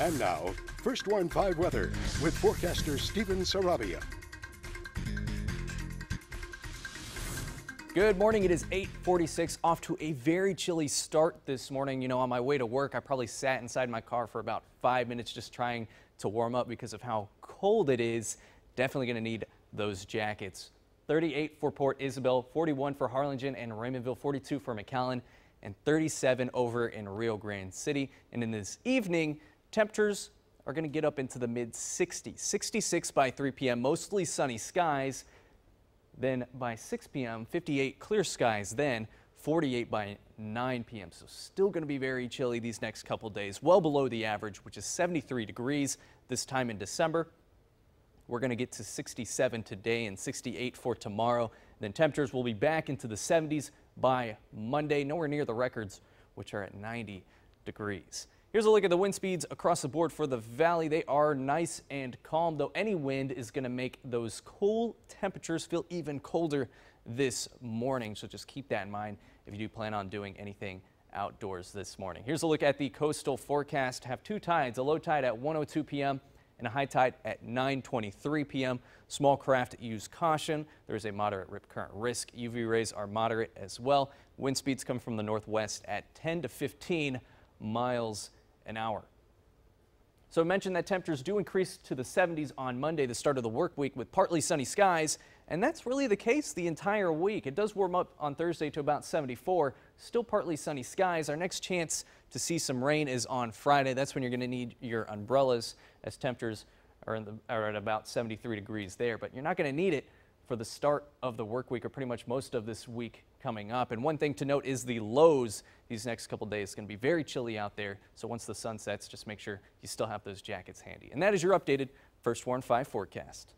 And now, First Warn 5 weather with forecaster Stephen Sarabia. Good morning. It is 846 off to a very chilly start this morning. You know, on my way to work, I probably sat inside my car for about five minutes just trying to warm up because of how cold it is. Definitely going to need those jackets. 38 for Port Isabel, 41 for Harlingen and Raymondville, 42 for McAllen, and 37 over in Rio Grande City. And in this evening, temperatures are going to get up into the mid 60s, 66 by 3 p.m., mostly sunny skies. Then by 6 p.m., 58 clear skies, then 48 by 9 p.m. So still going to be very chilly these next couple days, well below the average, which is 73 degrees this time in December. We're going to get to 67 today and 68 for tomorrow. Then temperatures will be back into the 70s by Monday, nowhere near the records, which are at 90 degrees. Here's a look at the wind speeds across the board for the valley. They are nice and calm, though any wind is going to make those cool temperatures feel even colder this morning. So just keep that in mind if you do plan on doing anything outdoors this morning. Here's a look at the coastal forecast. Have two tides, a low tide at 102 p.m and a high tide at 9:23 p.m. Small craft use caution. There is a moderate rip current risk. UV rays are moderate as well. Wind speeds come from the northwest at 10 to 15 miles an hour. So I mentioned that temperatures do increase to the 70s on Monday, the start of the work week with partly sunny skies. And that's really the case the entire week. It does warm up on Thursday to about 74. Still partly sunny skies. Our next chance to see some rain is on Friday. That's when you're going to need your umbrellas as temperatures are, the, are at about 73 degrees there. But you're not going to need it for the start of the work week or pretty much most of this week coming up. And one thing to note is the lows these next couple days. It's going to be very chilly out there. So once the sun sets, just make sure you still have those jackets handy. And that is your updated First Warn 5 forecast.